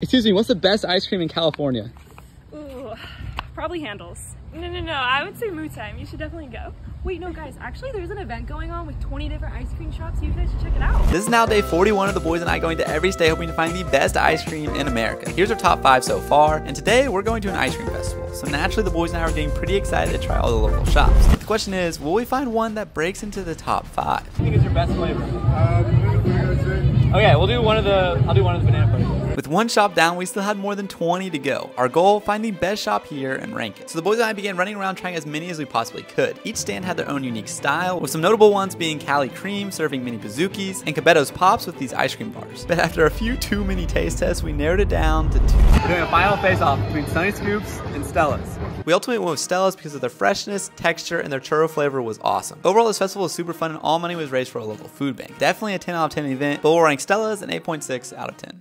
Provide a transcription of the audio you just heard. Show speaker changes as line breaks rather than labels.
Excuse me, what's the best ice cream in California?
Ooh, probably Handel's. No, no, no, I would say Moo Time. You should definitely go. Wait, no, guys, actually, there's an event going on with 20 different ice cream shops. You guys should check it out.
This is now day 41 of the boys and I going to every state hoping to find the best ice cream in America. Here's our top five so far, and today we're going to an ice cream festival. So naturally, the boys and I are getting pretty excited to try all the local shops. The question is, will we find one that breaks into the top five?
I think it's your best flavor. Um, Okay, we'll do one of the, I'll do one of the banana.
With one shop down, we still had more than 20 to go. Our goal, find the best shop here and rank it. So the boys and I began running around trying as many as we possibly could. Each stand had their own unique style, with some notable ones being Cali Cream serving mini bazookies, and Cabeto's Pops with these ice cream bars. But after a few too many taste tests, we narrowed it down to two.
We're doing a final face-off between Sunny Scoops and Stella's.
We ultimately went with Stella's because of their freshness, texture, and their churro flavor was awesome. Overall, this festival was super fun and all money was raised for a local food bank. Definitely a 10 out of 10 event, but we'll rank Stella's an 8.6 out of 10.